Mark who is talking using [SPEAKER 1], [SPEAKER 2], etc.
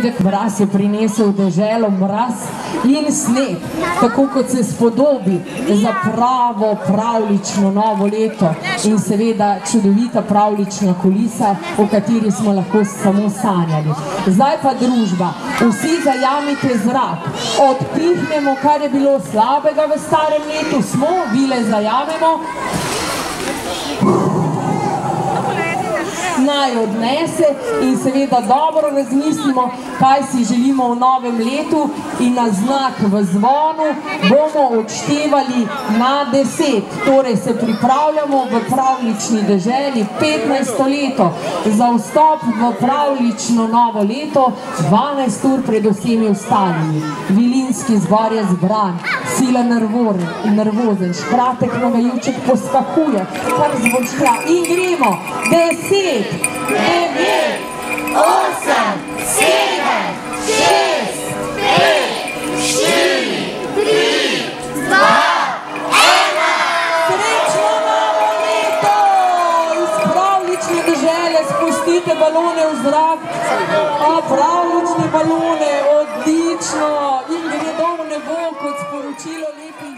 [SPEAKER 1] dedek mraz je prinesel deželo mraz in sneg, tako kot se spodobi za pravo pravlično novo leto in seveda čudovita pravlična kulisa, o kateri smo lahko samo sanjali. Zdaj pa družba, vsi zajamite zrak, odpihnemo, kar je bilo slabega v starem letu, smo, vile zajamemo, naj odnese in seveda dobro razmislimo, kaj si želimo v novem letu in na znak v zvonu bomo odštevali na 10. Torej se pripravljamo v pravlični deželi 15. leto za vstop v pravlično novo leto 12 ur pred vsemi ostalimi. Vilinski zbor je zbran, sila nervoren, nervozen, škratek nogajuček poskakuje, kar zvočka in gremo. 10, spustite balone v zrak. A pravlične balone, odlično! In gredo v nebo kot sporočilo lepi